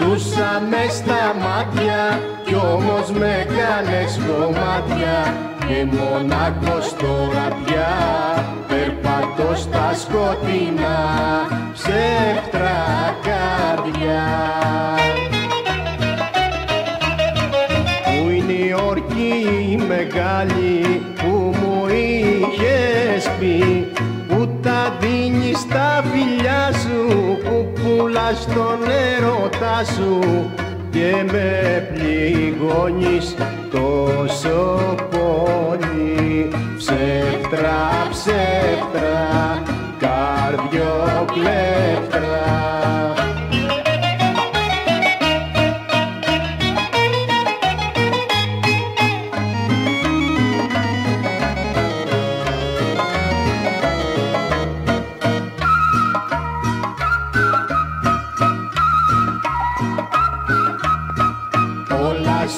κοιτούσαμε στα μάτια κι όμως με κάνες κομμάτια και μονάκος τώρα πια περπατώ στα σκοτεινά ψεύτρα καρδιά. Πού είναι η όρκη μεγάλη που μου είχες πει που τα δει δίνεις στα φιλιά σου που πουλάς τον έρωτά σου και με πληγώνεις τόσο πολύ. Ψεύτρα, ψεύτρα, καρδιοκλέφτρα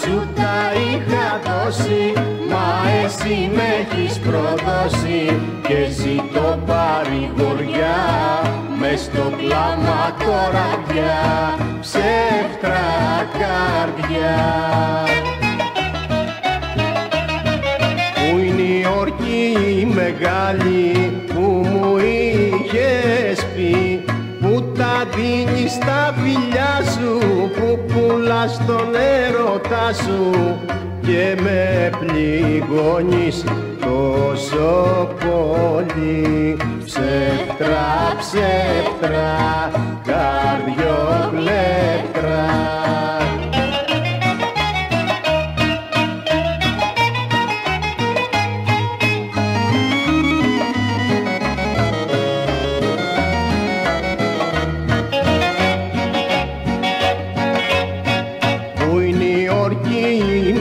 σου τα είχα δώσει Μα εσύ με έχεις προδώσει. Και ζητώ παρηγοριά Μες στο πλάμα τώρα πια Ψεύτρα καρδιά. Πού είναι η ορκή η μεγάλη που τα δίνεις στα φιλιά σου που πουλάς τον έρωτα σου και με πληγώνεις τόσο πολύ. Ψεύτρα, ψεύτρα,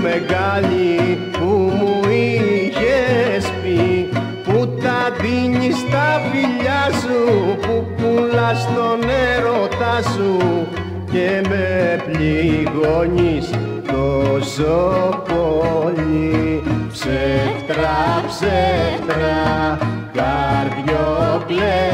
μεγάλη που μου είχες πει που τα δίνεις στα φιλιά σου που πουλάς τον έρωτά σου και με πληγώνεις τόσο πολύ ψεύτρα, ψεύτρα, καρδιοπλέ